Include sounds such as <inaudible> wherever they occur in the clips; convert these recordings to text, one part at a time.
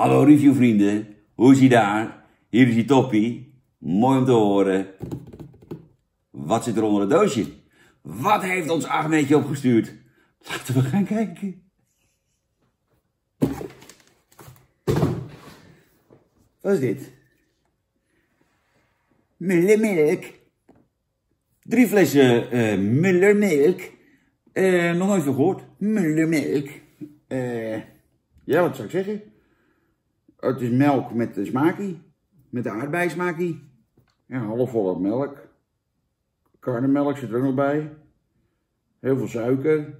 Hallo reviewvrienden, hoe is hij daar? Hier is die toppie. Mooi om te horen. Wat zit er onder het doosje? Wat heeft ons Agnetje opgestuurd? Laten we gaan kijken. Wat is dit? Mullermelk. Drie flessen uh, Mullermelk. Uh, nog nooit van gehoord. Mullermelk. Uh, ja, wat zou ik zeggen? Het is melk met de smaakie. Met de aardbeismaakie. Ja, halfvolle melk. Karnemelk zit er ook nog bij. Heel veel suiker.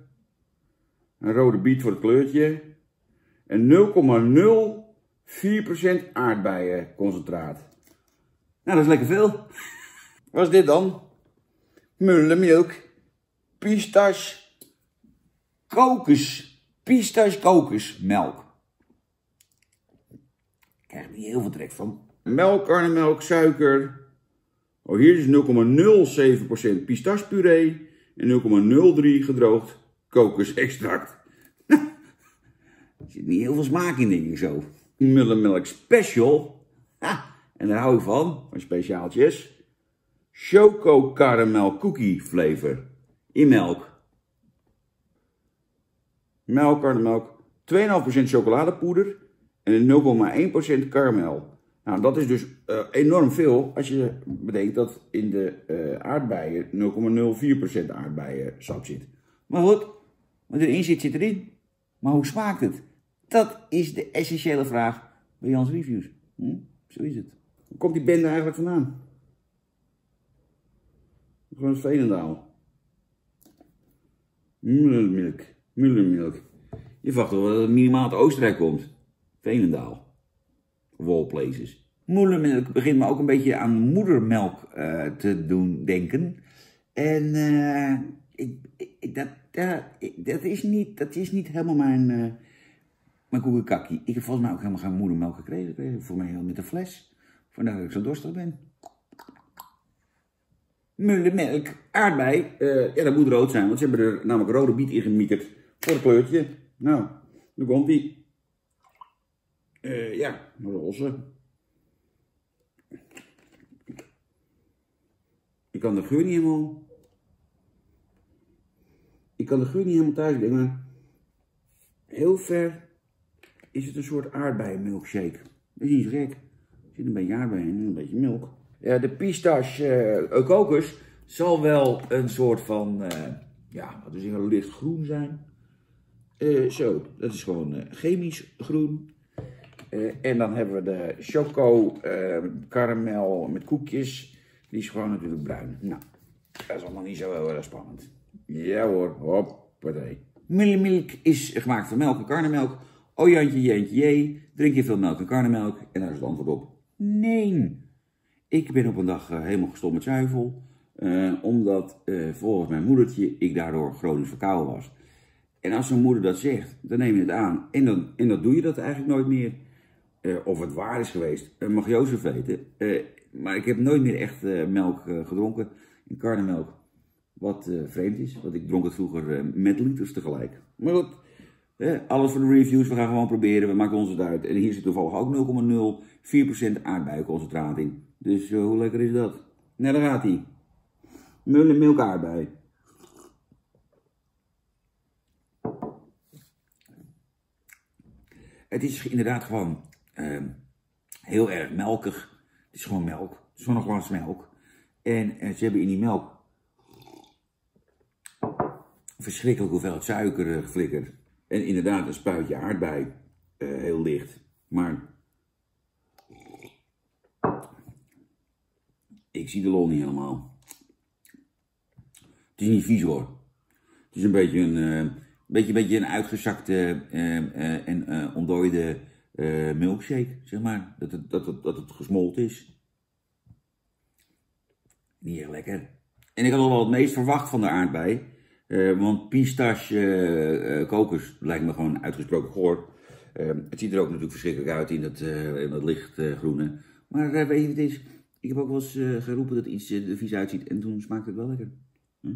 Een rode biet voor het kleurtje. En 0,04% aardbeienconcentraat. Nou, dat is lekker veel. <laughs> Wat is dit dan? Mullenmilk. Pistache. Kokos. Pistache kokosmelk. Krijg er niet heel veel trek van. Melk, karnemelk, suiker. Oh, hier is 0,07% pistachepuree en 0,03 gedroogd kokosextract. <laughs> Er zit niet heel veel smaak in, denk ik zo. Mullenmelk Special. Ha, en daar hou ik van, van speciaaltjes. Choco caramel cookie flavor. In melk. Melk, karnemelk. 2,5% chocoladepoeder en 0,1% karamel. Nou, dat is dus uh, enorm veel als je bedenkt dat in de uh, aardbeien 0,04% aardbeiensap zit. Maar goed, wat erin zit, zit erin. Maar hoe smaakt het? Dat is de essentiële vraag bij Jans Reviews. Hm? Zo is het. Hoe komt die bende eigenlijk vandaan? Gewoon Veenendaal. Mullenmilk. Mullenmilk. Je verwacht wel dat het minimaal uit Oostenrijk komt. Veenendaal. Of all places. Moedermelk begint me ook een beetje aan moedermelk uh, te doen denken. En uh, ik, dat, uh, dat, is niet, dat is niet helemaal mijn, mijn koekenkakkie. Ik heb volgens mij ook helemaal geen moedermelk gekregen. Voor mij heel met een fles. Vandaar dat ik zo dorstig ben. Mullenmelk, aardbei. ja, dat moet rood zijn, want ze hebben er namelijk rode biet in gemieterd. Voor een kleurtje. Nou, dan komt die. Uh, ja, roze. Ik kan de geur niet helemaal... Ik kan de geur niet helemaal thuis denken, maar... Heel ver is het een soort aardbeienmilkshake. Dat is niet gek. Er zit een beetje aardbeien en een beetje melk. Ja, de pistache uh, kokos zal wel een soort van... Uh, ja, wat een licht groen zijn. Zo, dat is gewoon chemisch groen. Uh, en dan hebben we de choco uh, karamel met koekjes. Die is gewoon natuurlijk bruin. Nou, dat is allemaal niet zo heel erg spannend. Ja hoor, hoppatee. Milk is gemaakt van melk en karnemelk. Oh Jantje, Jantje, jee. Drink je veel melk en karnemelk? En daar is het antwoord op. Nee. Ik ben op een dag uh, helemaal gestopt met zuivel. omdat volgens mijn moedertje ik daardoor chronisch verkouden was. En als zo'n moeder dat zegt, dan neem je het aan. En dan, en dan doe je dat eigenlijk nooit meer. Uh, of het waar is geweest, uh, mag Jozef weten. Uh, maar ik heb nooit meer echt melk gedronken, in karnemelk. Wat vreemd is, want ik dronk het vroeger met liters tegelijk. Maar goed, alles voor de reviews, we gaan gewoon proberen, we maken ons het uit. En hier zit toevallig ook 0,04% aardbeienconcentraat in. Dus hoe lekker is dat? Nou, daar gaat hij. Mullen melk aardbei. Het is inderdaad gewoon uh, heel erg melkig. Het is gewoon melk. Het is gewoon een glas melk. En, en ze hebben in die melk verschrikkelijk hoeveel suiker uh, geflikkerd. En inderdaad een spuitje aardbei. Uh, heel licht. Maar ik zie de lol niet helemaal. Het is niet vies hoor. Het is een beetje een, beetje, beetje een uitgezakte en ontdooide uh, milkshake, zeg maar. Dat het, dat, dat het gesmolten is. Niet erg lekker. En ik had al wel het meest verwacht van de aardbei. Uh, want pistache uh, kokos lijkt me gewoon uitgesproken goor. het ziet er ook natuurlijk verschrikkelijk uit in dat, in dat lichtgroene. maar weet je wat het is? Ik heb ook wel eens geroepen dat iets er vies uitziet. En toen smaakt het wel lekker. Hm?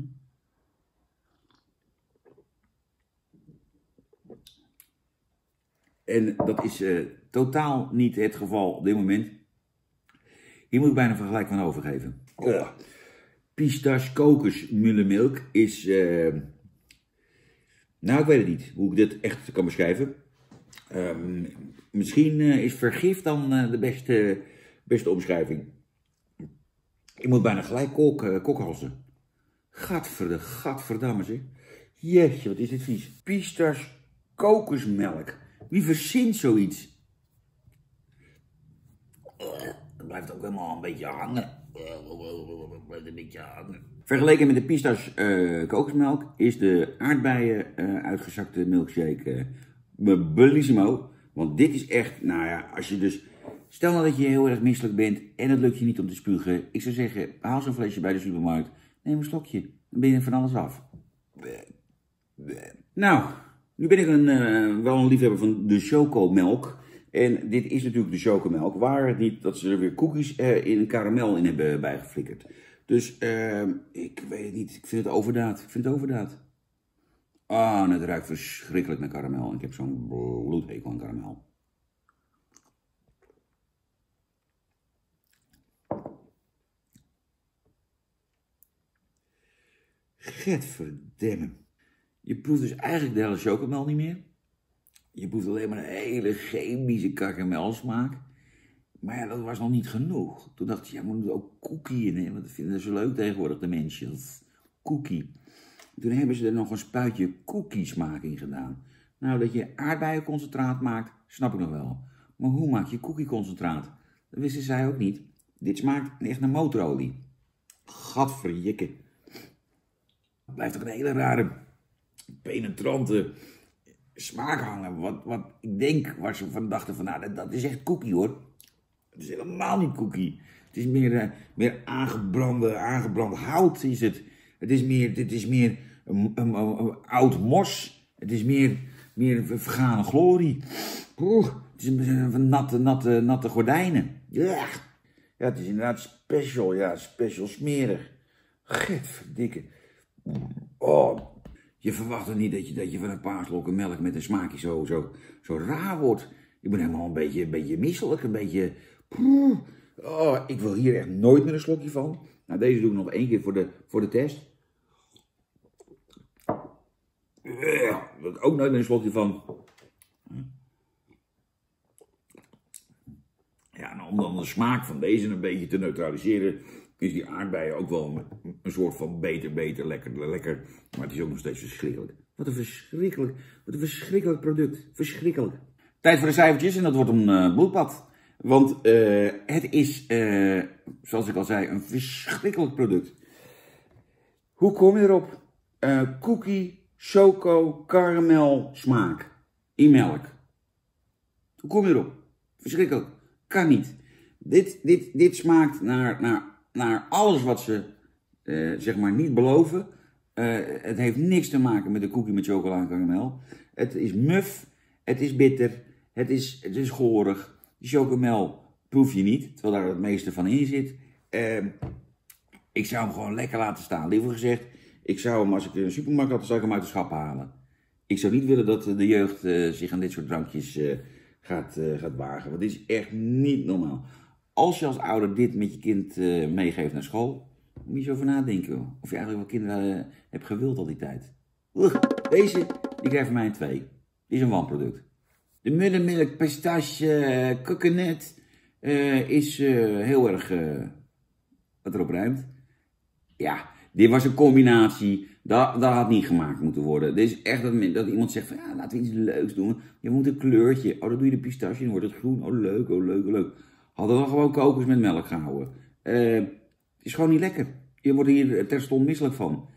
En dat is uh, totaal niet het geval op dit moment. Hier moet ik bijna een vergelijk van overgeven. Oh. Pistache kokosmullenmilk is... Uh, nou, ik weet het niet hoe ik dit echt kan beschrijven. Um, misschien uh, is vergif dan uh, de beste, beste omschrijving. Ik moet bijna gelijk kok, uh, kokhalzen. Gadverde, gadverdamme zeg. Jeetje, wat is dit vies. Pistache kokosmelk. Wie verzint zoiets? Dat blijft ook helemaal een beetje hangen. Een beetje hangen. Vergeleken met de pistache uh, kokosmelk is de aardbeien uh, uitgezakte milkshake uh, bellissimo. Want dit is echt, nou ja, als je dus... Stel nou dat je heel erg misselijk bent en het lukt je niet om te spugen. Ik zou zeggen, haal zo'n flesje bij de supermarkt. Neem een slokje. Dan ben je van alles af. Nou, nu ben ik een, uh, wel een liefhebber van de chocomelk. En dit is natuurlijk de chocomelk. Waar het niet dat ze er weer cookies uh, in karamel in hebben bijgeflikkerd. Dus uh, ik weet het niet. Ik vind het overdaad. Ik vind het overdaad. Ah, oh, het ruikt verschrikkelijk naar karamel. Ik heb zo'n bloedhekel aan karamel. Getverdemme. Je proeft dus eigenlijk de hele chocomel niet meer. Je proeft alleen maar een hele chemische karamelsmaak. Maar ja, dat was nog niet genoeg. Toen dacht je, ja, moet er ook cookie in. Want dat vinden ze leuk tegenwoordig, de mensen. Cookie. Toen hebben ze er nog een spuitje cookiesmaak in gedaan. Nou, dat je aardbeienconcentraat maakt, snap ik nog wel. Maar hoe maak je koekieconcentraat? Dat wisten zij ook niet. Dit smaakt echt naar motorolie. Het blijft toch een hele rare, penetrante smaak hangen. Wat, wat ik denk, waar ze van dachten van, nou, dat, is echt cookie hoor. Het is helemaal niet cookie. Het is meer, uh, meer aangebrande, aangebrand hout is het. Het is meer, dit is meer een, oud mos. Het is meer, meer vergane glorie. Oeh, het is een, natte, natte, natte gordijnen. Ja. ja, het is inderdaad special. Ja, special smerig. verdikke. Je verwacht er niet dat je, dat je van een paar slokken melk met een smaakje zo, zo, zo raar wordt. Je bent helemaal een beetje, een beetje misselijk, een beetje... Oh, ik wil hier echt nooit meer een slokje van. Nou, deze doe ik nog één keer voor de, voor de test. Daar wil ik ook nooit meer een slokje van. Ja, nou, om dan de smaak van deze een beetje te neutraliseren, is die aardbeien ook wel een, soort van beter, beter, lekker, lekker. Maar het is ook nog steeds verschrikkelijk. Wat een verschrikkelijk, wat een verschrikkelijk product. Verschrikkelijk. Tijd voor de cijfertjes en dat wordt een uh. Want uh, het is, uh, zoals ik al zei, een verschrikkelijk product. Hoe kom je erop? cookie, choco, caramel smaak in melk. Hoe kom je erop? Verschrikkelijk. Kan niet. Dit, dit, dit smaakt naar, naar, naar alles wat ze zeg maar niet beloven. het heeft niks te maken met de cookie met chocola en caramel. Het is muf, het is bitter, het is, het is. Die chocomel proef je niet, terwijl daar het meeste van in zit. Uh, ik zou hem gewoon lekker laten staan. Liever gezegd, ik zou hem als ik in een supermarkt had, zou ik hem uit de schappen halen. Ik zou niet willen dat de jeugd uh, zich aan dit soort drankjes gaat, gaat wagen. Want dit is echt niet normaal. Als je als ouder dit met je kind meegeeft naar school, moet je zo over nadenken. Of je eigenlijk wel kinderen hebt gewild al die tijd. Deze, die krijgt van mij een 2. Die is een wanproduct. De middenmelk, pistache, coconut uh, is uh, heel erg uh, wat erop ruimt. Ja, dit was een combinatie. Dat, dat had niet gemaakt moeten worden. Dit is echt dat, dat iemand zegt van ja, laten we iets leuks doen. Je moet een kleurtje. Oh, dan doe je de pistache en wordt het groen. Oh, leuk, oh, leuk, oh, leuk. Hadden we gewoon kokos met melk gehouden. het is gewoon niet lekker. Je wordt hier terstond misselijk van.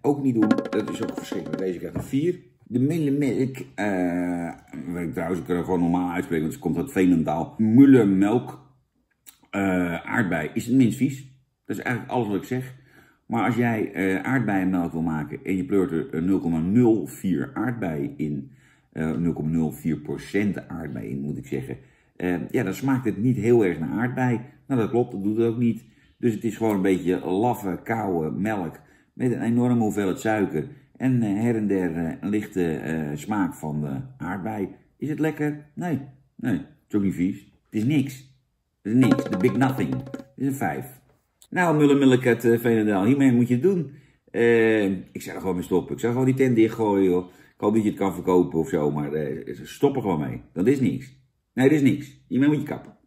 ook niet doen. Dat is ook verschrikkelijk. Deze krijgt een 4. De Millenmelk, uh, wat ik trouwens ik gewoon normaal uitspreken, want het komt uit Veenendaal. Mullenmelk uh, aardbei is het minst vies. Dat is eigenlijk alles wat ik zeg. Maar als jij uh, aardbeienmelk wil maken en je pleurt er 0,04 aardbei in, uh, 0,04% aardbei in moet ik zeggen. Ja, dan smaakt het niet heel erg naar aardbei. Nou dat klopt, dat doet het ook niet. Dus het is gewoon een beetje laffe, koude melk met een enorme hoeveelheid suiker en eh, her en der een lichte uh, smaak van de aardbei. Is het lekker? Nee. Nee, het is ook niet vies. Het is niks. Het is niks. The big nothing. Het is een 5. Nou, Mulle Mulliket uh, Veenendaal, hiermee moet je het doen. Uh, ik zou er gewoon mee stoppen. Ik zou gewoon die tent dichtgooien, joh. Ik hoop dat je het kan verkopen of zo, maar stop er gewoon mee. Dat is niks. Nee, dat is niks. Hiermee moet je kappen.